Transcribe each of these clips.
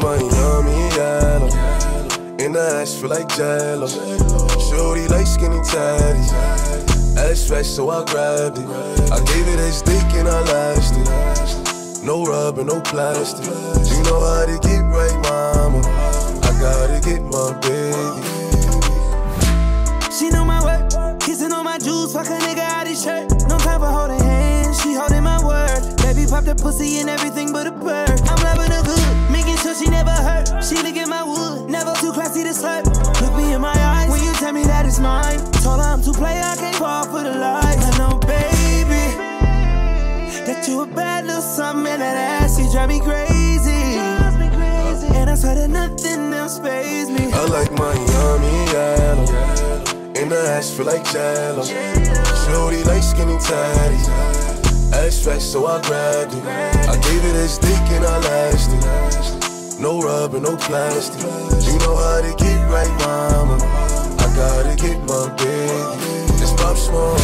Miami yellow. In the ass feel like jello. Shorty like skinny tatty. Ass fat, so I grabbed it. I gave it a stick and I lashed it. No rubber, no plastic. You know how to get right, mama. I gotta get my baby. She know my work, kissing on my juice, fuck a nigga out his shirt. No time for holding pop the pussy and everything but a bird. I'm loving her good, making sure she never hurt. She look at my wood, never too classy to slurp. Look me in my eyes when you tell me that it's mine. Told her I'm too play, I can't fall for the lies. I know, baby, that you a bad little something and that ass, you drive me crazy. And I swear that nothing else pays me. I like my Miami yellow. In the ass feel like jello. Shorty like skinny tatty. Ass fat, so I grabbed it. I gave it a stick and I lashed it. No rubber, no plastic. You know how to get right, mama. I gotta get my baby. It's Pop Smoke.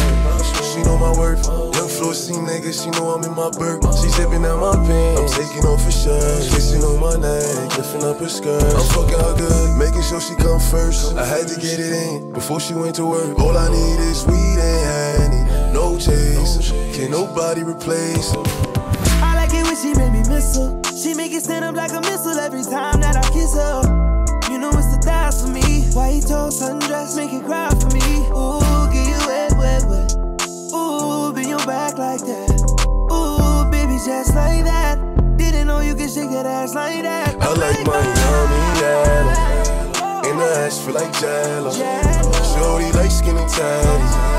She know my worth. Young floor C nigga, she know I'm in my bird. She zipping out my pants. I'm taking off her shirt. Kissing on my neck, lifting up her skirt. I'm fucking her good, making sure she come first. I had to get it in before she went to work. All I need is weed and. No chase, can nobody replace her. I like it when she make me miss her. She make it stand up like a missile every time that I kiss her. You know it's the thighs for me. White toast, sundress, make it cry for me. Ooh, get you wet, wet, wet. Ooh, bend your back like that. Ooh, baby, just like that. Didn't know you could shake that ass like that. I like Miami yellow. And the ass feel like jello. Shorty like skinny tatty.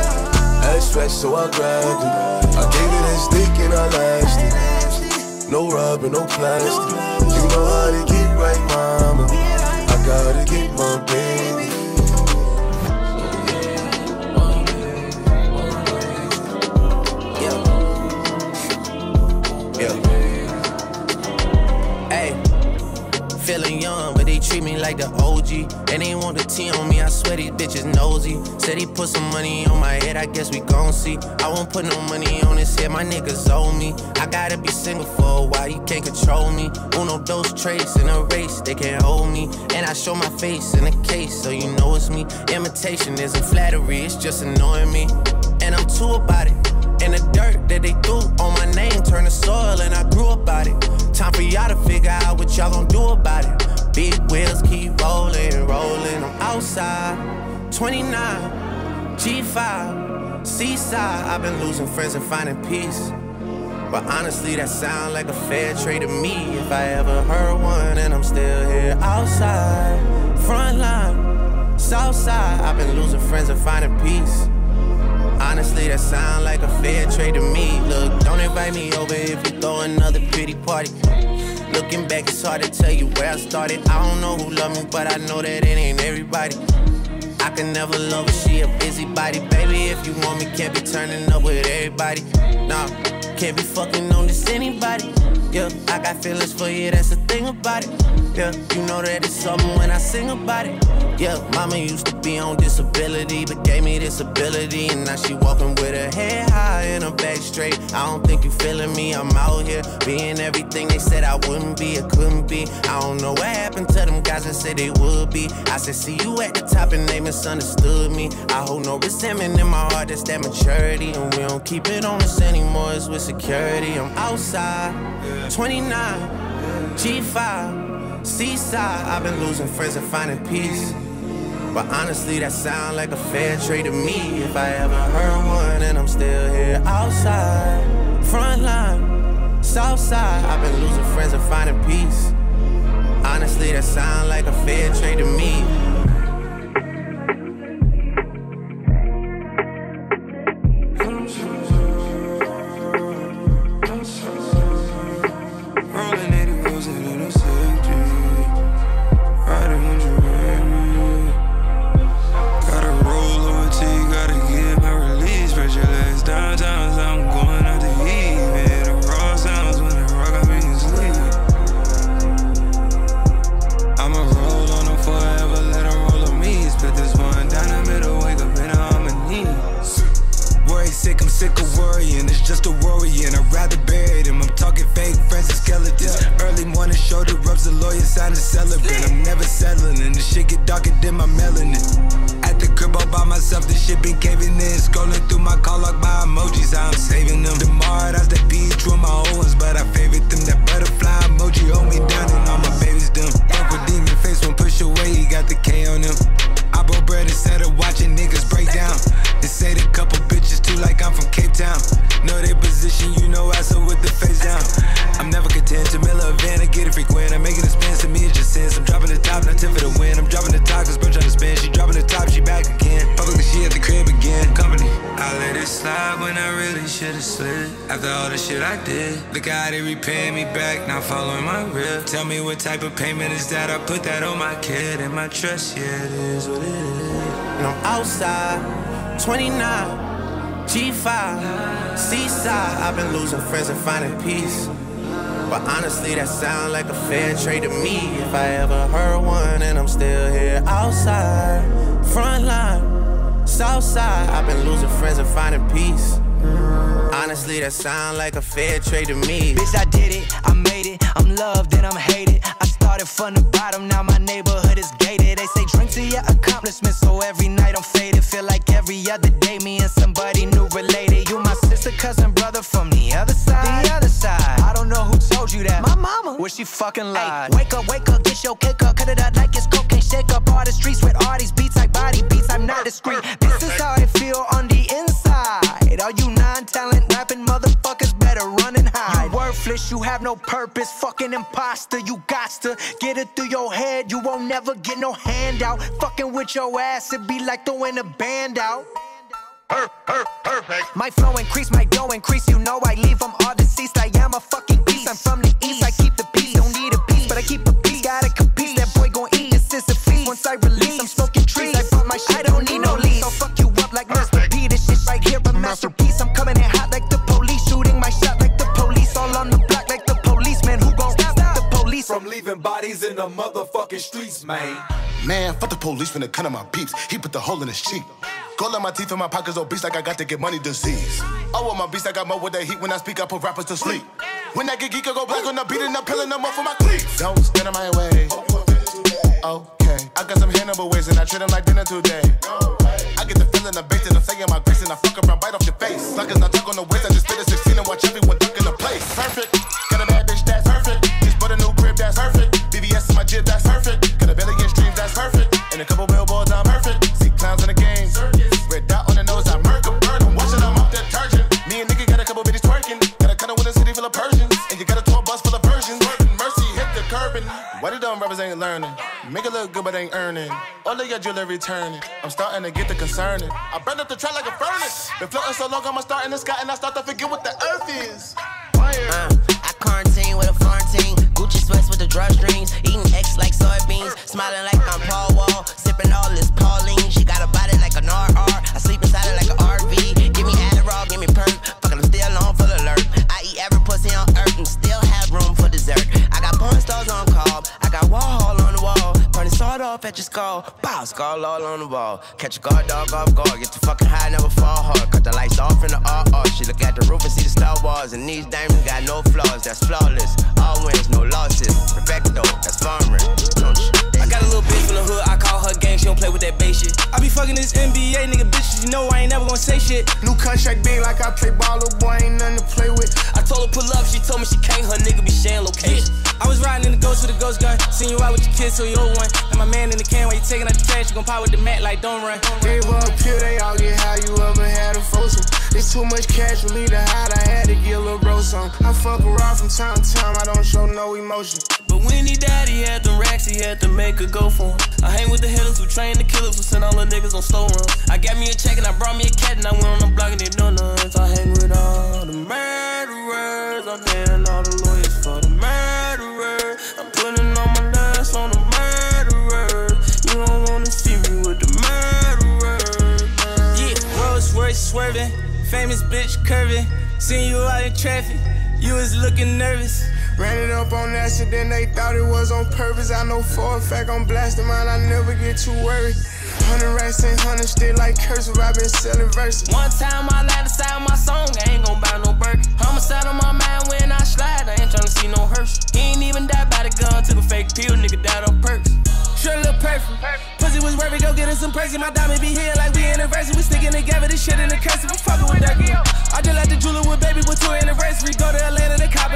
Ass fat, so I grabbed it. I gave it a stick and I lashed it. No rubber, no plastic. You know how to get right, mama. I gotta get my baby. Treat me like the OG. And they want the T on me, I swear these bitches nosy. Said he put some money on my head, I guess we gon' see. I won't put no money on his head, my niggas owe me. I gotta be single for a while, you can't control me. Uno, those traits in a race, they can't hold me. And I show my face in a case, so you know it's me. Imitation isn't flattery, it's just annoying me. And I'm too about it. And the dirt that they threw on my name turned to soil, and I grew about it. Time for y'all to figure out what y'all gon' do about it. Big wheels keep rolling, rolling. I'm outside, 29, G5, seaside. I've been losing friends and finding peace. But honestly, that sound like a fair trade to me. If I ever heard one, and I'm still here outside, front line, south side. I've been losing friends and finding peace. Honestly, that sound like a fair trade to me. Look, don't invite me over if you throw another pity party. Looking back, it's hard to tell you where I started. I don't know who loved me, but I know that it ain't everybody. I can never love her, she a busybody. Baby, if you want me, can't be turning up with everybody. Nah, can't be fucking on this anybody. Yeah, I got feelings for you, that's the thing about it. Yeah, you know that it's something when I sing about it. Yeah, mama used to be on disability, but gave me this ability. And now she walking with her head high and her back straight. I don't think you feeling me, I'm out here being everything they said I wouldn't be, or couldn't be. I don't know what happened to them guys that said they would be. I said, see you at the top and they misunderstood me. I hold no resentment in my heart, that's that maturity. And we don't keep it on us anymore, it's with security. I'm outside, 29, G5, seaside. I've been losing friends and finding peace. But honestly, that sound like a fair trade to me. If I ever heard one, and I'm still here outside, front line, south side. I've been losing friends and finding peace. Honestly, that sound like a fair trade to me. Position, you know I so with the face down. I'm never content to mill a van, I get it frequent. I'm making expense to me, it's just sense. I'm dropping the top, not 10 for the win. I'm dropping the top, cause bitch trying to spin. She dropping the top, she back again. Publicly, she at the crib again. Company. I let it slide when I really should've slid. After all the shit I did, look how they repay me back, now following my rip. Tell me what type of payment is that? I put that on my kid and my trust, yeah, it is what it is. And I'm outside, 29, G5, Seaside. I've been losing friends and finding peace. But honestly, that sound like a fair trade to me. If I ever heard one, and I'm still here outside, front line, south side. I've been losing friends and finding peace. Honestly, that sound like a fair trade to me. Bitch, I did it, I made it. I'm loved and I'm hated. Started from the bottom, now my neighborhood is gated. They say drink to your accomplishments, so every night I'm faded. Feel like every other day, me and somebody new related. You my sister, cousin, brother from the other side. The other side. I don't know who told you that. My mama. Where she fucking lied. wake up, wake up, get your cake up, cut it up like it's cocaine. Shake up all the streets with all these beats like body beats. I'm not discreet. This is how I feel on the inside. All you non-talent worthless, you have no purpose. Fucking imposter, you got to get it through your head. You won't never get no handout. Fucking with your ass, it be like throwing a band out. perfect. My flow increase, my dough increase. You know I leave them all deceased. I am a fucking beast. I'm from the east. I keep the peace. Don't need a piece, but I keep a piece. Gotta compete. That boy gon' eat. This is a feast. Once I release, I'm smoking trees. I bought my shit. I don't need no lease. So fuck you up like Mr. P. This shit right here, a masterpiece. From leaving bodies in the motherfucking streets, man. Man, fuck the police finna cut on my peeps. He put the hole in his cheek. Gold on my teeth and my pockets oh, obese like I got to get money disease. Oh, want my beast, I got more with that heat when I speak. I put rappers to sleep. When I get geek, I go black on the beat and I'm peeling them off for my cleats. Don't stand in my way. Okay, I got some Hannibal ways and I treat them like dinner today. I get the feeling bass and I'm saying my grace and I fuck around, bite off your face. Suckers not talk on the waist, I just spit a 16 and watch everyone duck in the place. Perfect. Got a bad bitch, that's perfect. That's perfect. BBS in my jib, that's perfect. Got a billion streams, that's perfect. And a couple billboards, I'm perfect. See clowns in the game. Red dot on the nose, I murk 'em, burn 'em. Watching them up detergent. Me and nigga got a couple bitches twerking. Got a cuddle with a city full of Persians. And you got a tour bus full of Persians. Swerving, mercy, hit the curbing. Why the dumb rappers ain't learning? Make it look good, but ain't earning. All of your jewelry turning. I'm starting to get the concerning. I burn up the track like a furnace. Been floating so long, I'ma start in the sky and I start to forget what the earth is. Uh, I quarantine with a quarantine. Sweats with the drawstrings. Eating X like soybeans. Smiling like I'm Paul skull all on the wall. Catch a guard dog off guard. Get the fucking high, never fall hard. Cut the lights off in the RR. She look at the roof and see the Star Wars. And these diamonds got no flaws. That's flawless. All wins, no losses. Perfecto, that's farmer. Don't you? I got a little bitch from the hood, I call her gang, she don't play with that base shit. I be fucking this NBA nigga bitches, you know I ain't never gonna say shit. New contract big like I play ball, little boy ain't nothing to play with. I told her pull up, she told me she can't, her nigga be sharing location. I was riding in the ghost with a ghost gun, seen you out with your kids, so you old one. And my man in the can while you taking out the trash, you gon' pop with the mat like don't run. Gave up here, they all get how you ever had a foursome. It's too much cash for me to hide, I had to get a little bro some. I fuck around from time to time, I don't show no emotion. But when he died, he had them racks, he had to make a go for him. I hang with the hitters who train the killers who send all the niggas on slow run. I got me a check and I brought me a cat and I went on the block and they know none. So I hang with all the murderers. I'm paying all the lawyers for the murderers. Swerving, famous bitch curving. Seen you out in traffic, you was looking nervous. Ran it up on accident, they thought it was on purpose. I know for a fact I'm blasting mine, I never get too worried. Hundred racks ain't hundred still like cursive. i been selling verses. One time I lied inside my song, I ain't gon' buy no burger. Homicide on my mind when I slide, I ain't tryna see no hearse. He ain't even died by the gun, took a fake pill, nigga died on perks. Sure look perfect. Pussy was worth it, go get us some perks. My diamond be here like we anniversary. We sticking together, this shit in the cursive. I'm fucking with that girl. I just like the jeweler with baby with two anniversary. Go to Atlanta, the cop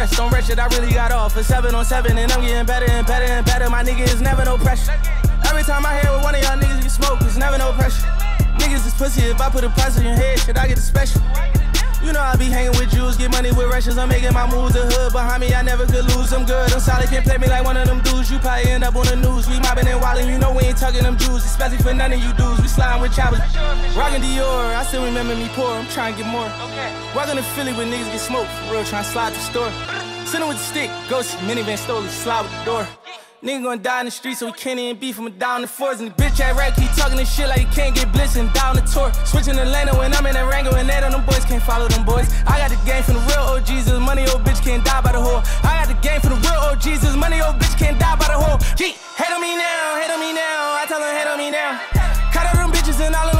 my dogs, don't stress, don't rush it. I really got off for seven on seven, and I'm getting better and better and better. My nigga is never no pressure. Every time I hear with one of y'all niggas you smoke, it's never no pressure. Niggas is pussy, if I put a price on your head, should I get a special? You know I be hanging with Jews, get money with Russians. I'm making my moves. The hood behind me, I never could lose. I'm good. I'm solid, can't play me like one of them dudes. You probably end up on the news. We mobbing and wildin', you know we ain't tugging them Jews, especially for none of you dudes. We sliding with choppers, rockin' Dior. I still remember me poor. I'm trying to get more. Walking to Philly when niggas get smoked for real, trying to slide the store. Sitting with the stick, ghost minivan stole it, slide with the door. Nigga gonna die in the street, so we can't even beef him down the fours. And the bitch at rap keep talking this shit like he can't get blitzed and down the tour. Switching the lane when I'm in the Rango and that on them boys can't follow them boys. I got the game from the real OGs, this money old bitch can't die by the whore. I got the game from the real OGs, this money old bitch can't die by the whore. Gee, hate on me now, hate on me now. I tell them hate on me now. Cut out them bitches and all of them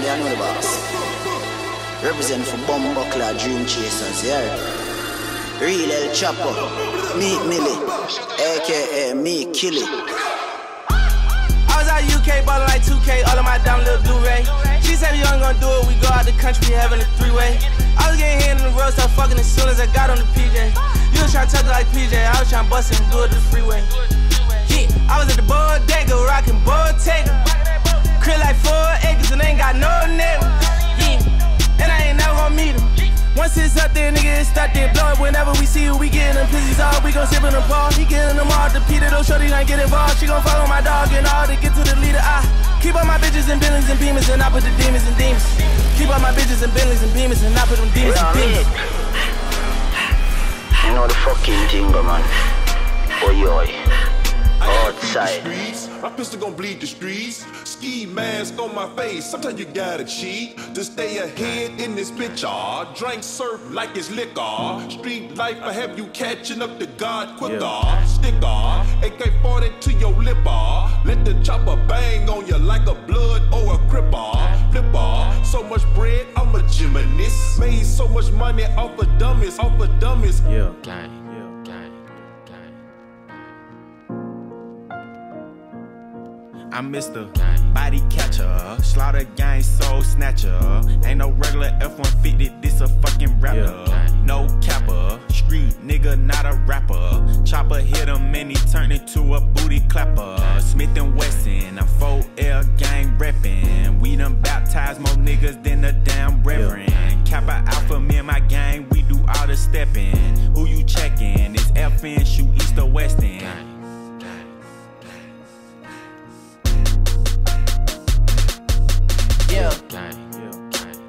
know they know the boss. Represent for Bumbuckler Dream Chasers, yeah. Real El Chapo, Meat Millie, aka Me Killy. I was out UK ballin' like 2K, all of my down little Blu-ray. She said we ain't gonna do it, we go out the country, having a three-way. I was getting hit in the road, start fucking as soon as I got on the PJ. You was tryna touch it like PJ, I was tryna bust it and do it the freeway. Yeah, I was at the bodega, rockin' Bottega. Crib like four acres and ain't got no neighbor. Yeah, and I ain't never gonna meet him. Once it's up there, nigga, it's stuck there. Blow it whenever we see you, we getting them pussies all. We gon' sip in the ball, he getting them all. The Peter, those shorty ain't get involved. She gon' follow my dog and all to get to the leader. I keep all my bitches in Bentleys and Beamers and I put the demons in demons. Keep all my bitches in Bentleys and Beamers and I put them demons Yeah, demons. You know the fucking thing, man. Oi, yoy. Outside. Streets, my pistol gon' bleed the streets. Ski mask on my face. Sometimes you gotta cheat to stay ahead in this picture. Drink surf like it's liquor. Street life, I have you catching up to God quicker. Sticker, AK 40 to your lipper. Let the chopper bang on you like a blood or a crip. Ah, flip Flipper, so much bread, I'm a gymnast. Made so much money off of dummies, off of dummies. Yeah, gang. Yeah, I'm Mr. Body Catcher, Slaughter Gang Soul Snatcher. Ain't no regular F-150, this a fucking rapper. No capper, street nigga, not a rapper. Chopper hit him and he turned into a booty clapper. Smith and Wesson, I'm 4L gang reppin'. We done baptized more niggas than a damn reverend. Kappa Alpha, me and my gang, we do all the steppin'. Who you checkin'? It's FN, shoot east or west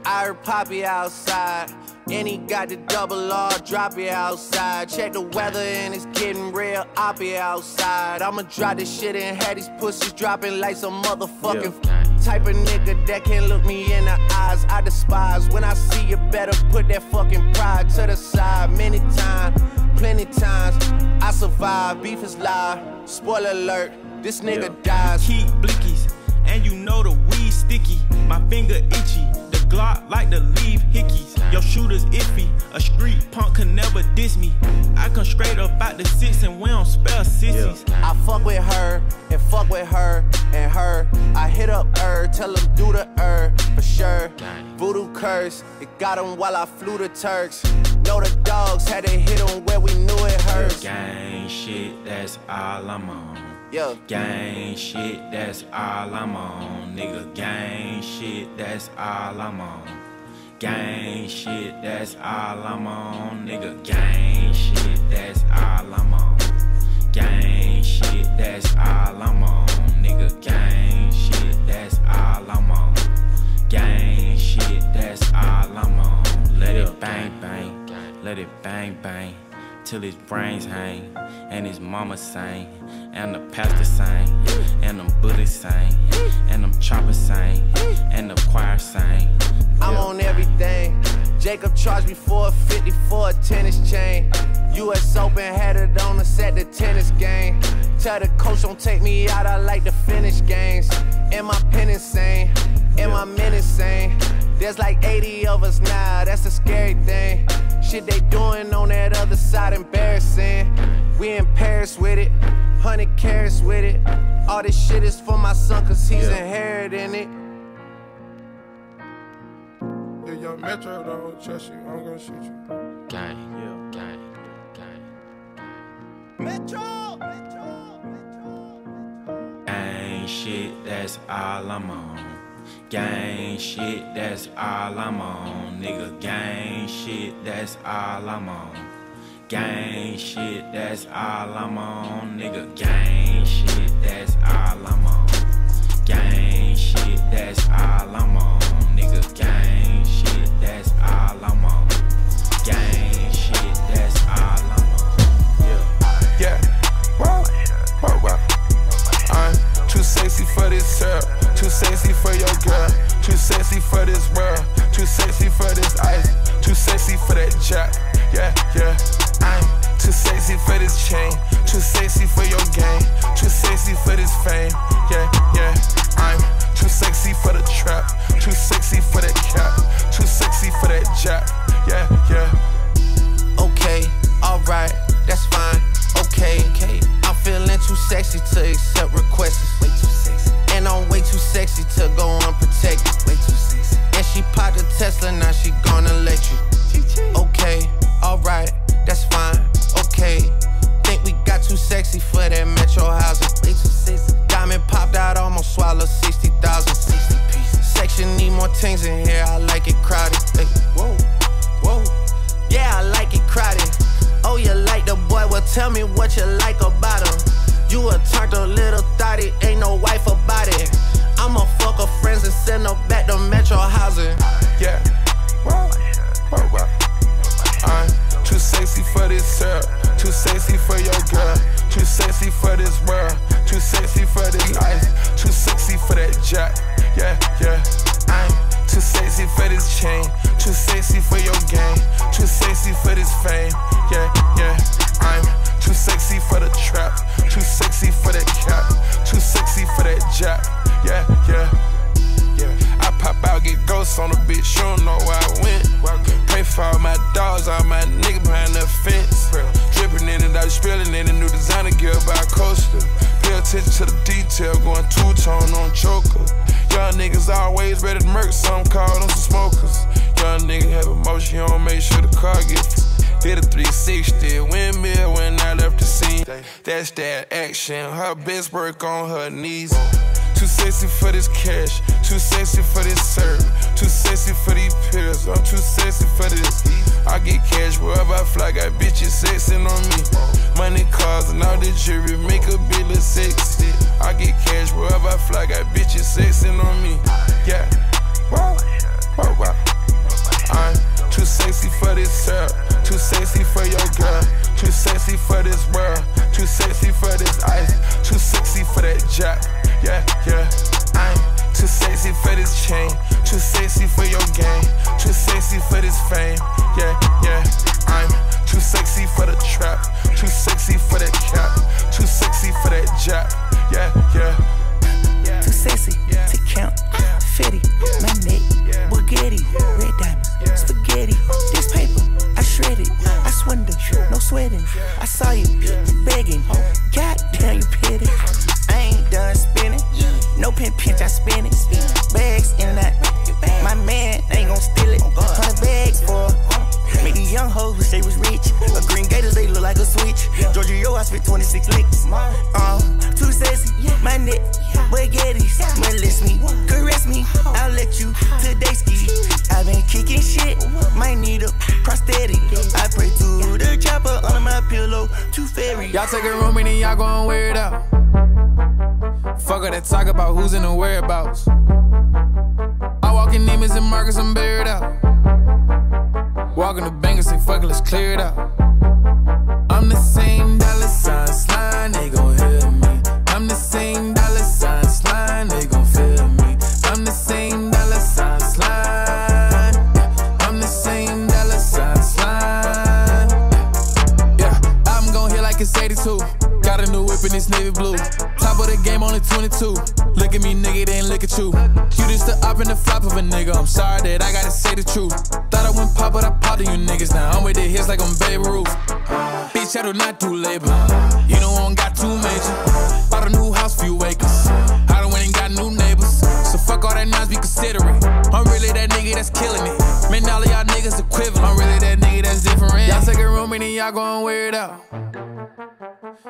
I heard Poppy outside. And he got the double R, drop it outside. Check the weather and it's getting real, I'll be outside. I'ma drop this shit and have these pussies dropping like some motherfucking type of nigga that can't look me in the eyes. I despise when I see you better put that fucking pride to the side. Many times, plenty times, I survive. Beef is live. Spoiler alert, this nigga dies. Keep blickies. and you know the weed sticky. My finger itchy, the Glock like to leave hickeys. Your shooter's iffy, a street punk can never diss me. I come straight up out the six and we don't spell sissies. I fuck with her and fuck with her and her. I hit up her, tell him do the her for sure. Voodoo curse, it got him while I flew the Turks. Know the dogs had to hit him where we knew it hurts. Gang shit, that's all I'm on. Yeah. Gang shit, that's all I'm on. Nigga, gang shit, that's all I'm on. Gang shit, that's all I'm on. Nigga, gang shit, that's all I'm on. Gang shit, that's all I'm on. Nigga, gang shit, that's all I'm on. Gang shit, that's all I'm on. Let it bang bang, let it bang bang. Till his brains hang, and his mama sang, and the pastor sang, and them Buddhists sang, and them choppers sang, and the choir sang. I'm on everything. Jacob charged me for a 50 for a tennis chain. US Open had it on us at the tennis game. Tell the coach don't take me out, I like to finish games. And my pen insane, and my men insane. There's like 80 of us now, that's a scary thing. Shit they doing on that other side, embarrassing. We in Paris with it, 100 carats with it. All this shit is for my son, cause he's inheriting it. Yeah, young Metro don't trust you. I'm gonna shoot you. Gang, yeah, gang, gang. Metro! Gang shit, that's all I'm on. Gang shit, that's all I'm on. Nigga, gang shit, that's all I'm on. Gang shit, that's all I'm on. Nigga, gang shit, that's all I'm on. Gang shit, that's all I'm on. Nigga, gang shit, things in here, I like it crowded. Hey, whoa, whoa. Yeah, I like it crowded. Oh, you like the boy? Well, tell me what you like about him. You a turned a little thotty, ain't no wife about it. I'ma fuck her friends and send her back to Metro housing. Yeah. Going two tone on choker. Young niggas always ready to murk, some call them some smokers. Young nigga have emotion, don't make sure the car gets. Hit a 360, windmill when I left the scene. That's that action, her best work on her knees. Too sexy for this cash, too sexy for this serve, too sexy for these pills. I'm too sexy for this. I get cash wherever I fly, got bitches sexing on me. Money, cars, and all the jewelry make a bill of sexy. I get cash wherever I fly, got bitches sexing on me. Yeah, wow, wow, wow. I'm too sexy for this syrup, too sexy for your girl, too sexy for this world, too sexy for this ice, too sexy for that jack. Yeah, yeah. I'm too sexy for this chain, too sexy for your game, too sexy for this fame. Yeah, yeah. I'm too sexy for the trap, too sexy for that cap, too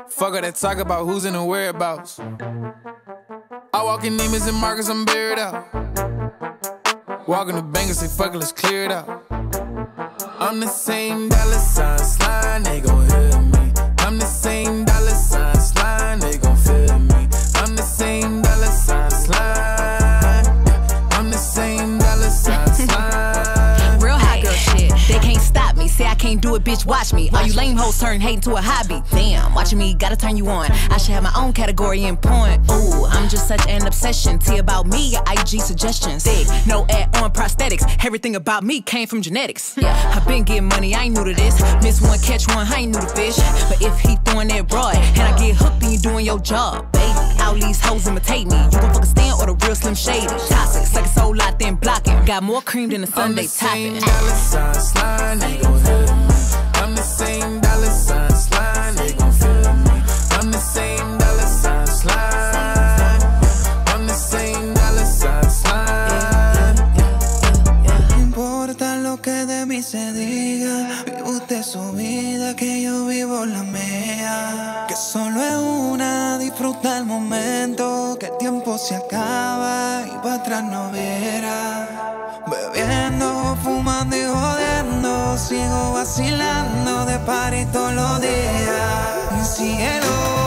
Fuck all that talk about who's in the whereabouts. I walk in Neiman's and Marcus, I'm buried out. Walking the bank and say, fuck it, let's clear it out. I'm the same dollar sign slime, they it, bitch. Watch me. All you lame hoes turn hate into a hobby. Damn, watching me gotta turn you on. I should have my own category in point. Ooh, I'm just such an obsession. T about me, your IG suggestions. Sick, no ad on prosthetics. Everything about me came from genetics. Yeah, I been getting money. I ain't new to this. Miss one, catch one. I ain't new to fish. But if he throwing that broad and I get hooked, then you doing your job, baby. All these hoes imitate me. You gon' fuck a stand or the real slim shady. Toxic, suck a soul out, then block it. Got more cream than a I'm Sunday the same topping. No importa lo que de mí se diga, vive usted su vida, que yo vivo la mía. Que solo es una, disfruta el momento, que el tiempo se acaba y para atrás no viera. Bebiendo, fumando Sigo vacilando de par y todos los días. Cielo.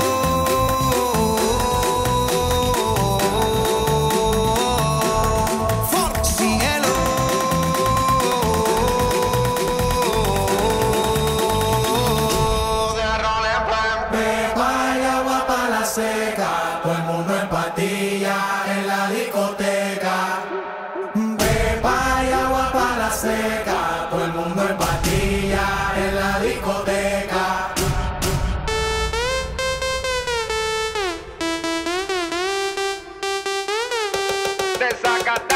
Desacatado.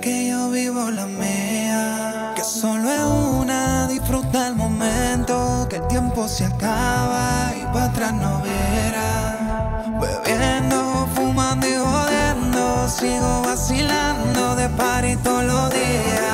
que yo vivo la mía. Que solo es una, disfruta el momento, que el tiempo se acaba y para atrás no verás. Bebiendo, fumando y jodiendo, sigo vacilando de par y todos los días.